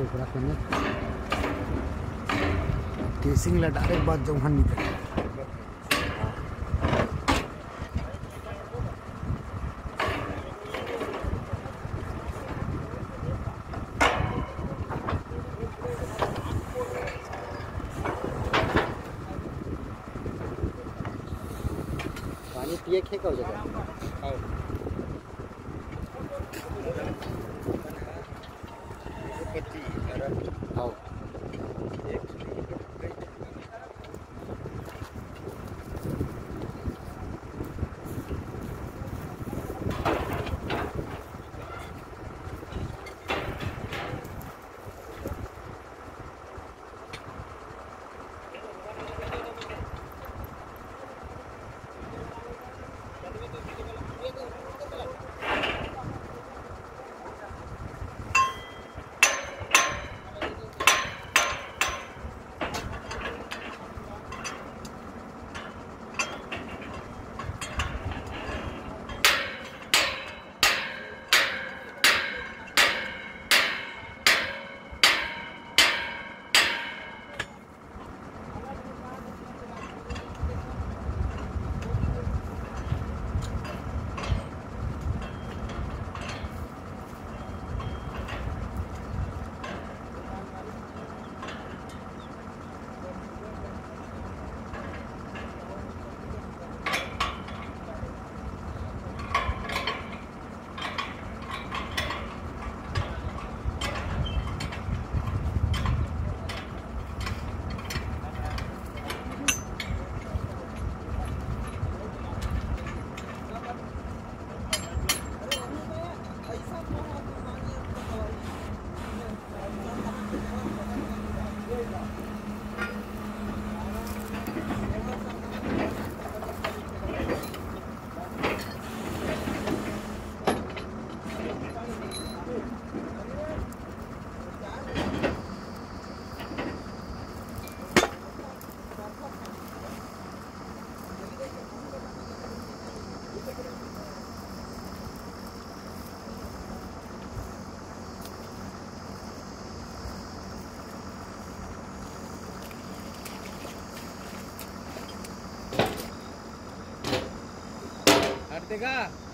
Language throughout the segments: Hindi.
टोकरा को केसिंग लटारे के बाद जब निकल। पानी पिए खे कर हटते का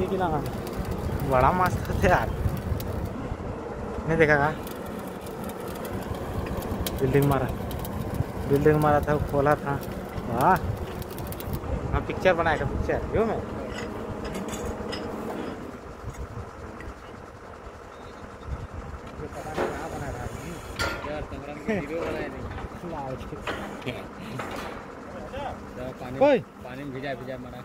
दिसत की ना? बड़ा मस्त थे यार। नहीं देखा का बिल्डिंग मारा। बिल्डिंग मारा था खोला था। वाह। हाँ पिक्चर बनाया था पिक्चर क्यों मैं। ये पता नहीं कहाँ बना रहा है यार कैमरा में वीडियो बनाया नहीं लाइट पानी पानी में भिजा भिजा मना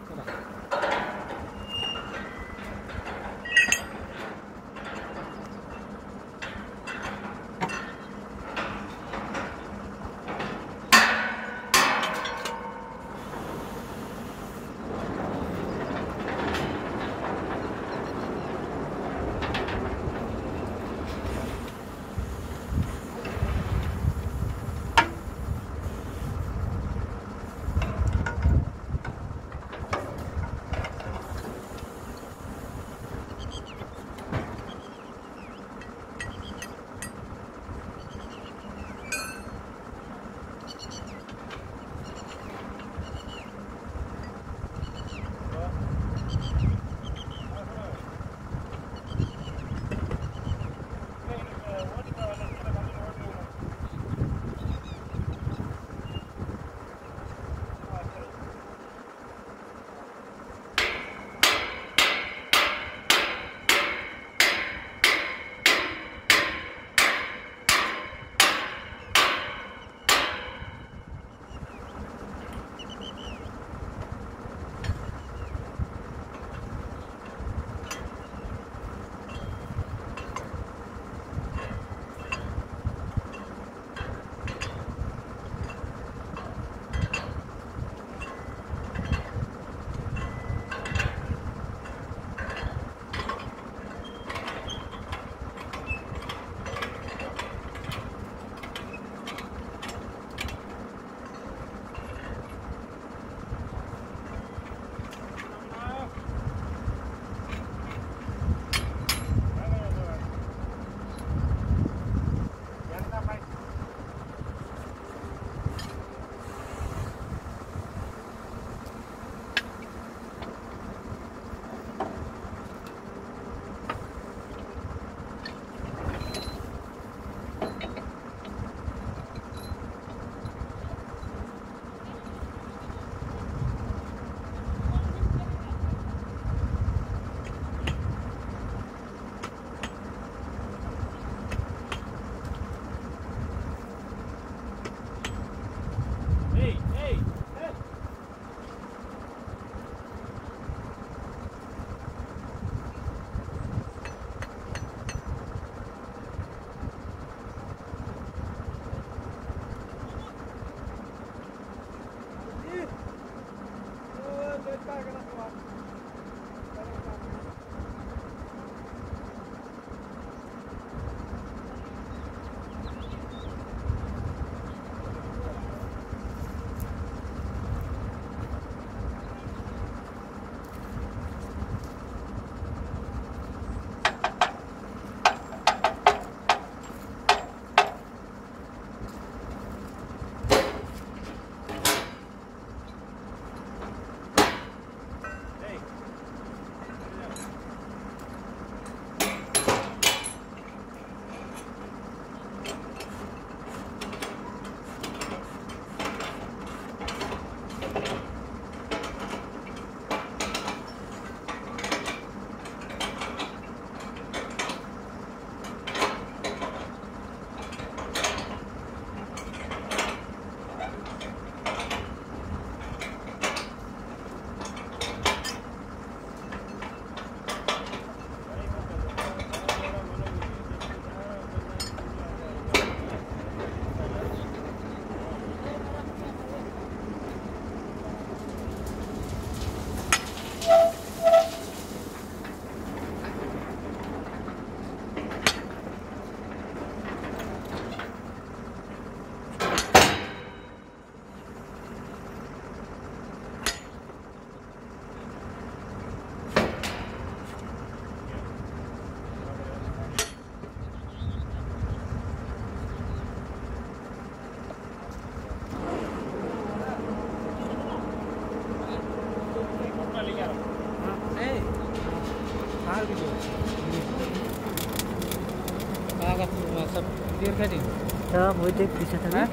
सब वही देख पीछे था?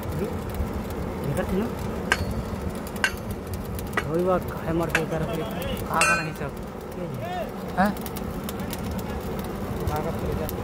देखा थी ना वही बात है मर के कर आगा नहीं सब हाँ आगा चले जा